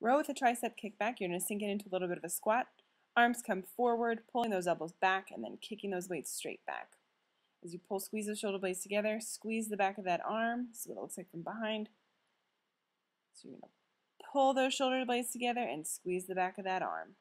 Row with a tricep kickback. You're going to sink it into a little bit of a squat. Arms come forward, pulling those elbows back, and then kicking those weights straight back. As you pull, squeeze the shoulder blades together, squeeze the back of that arm. This what it looks like from behind. So you're going to pull those shoulder blades together and squeeze the back of that arm.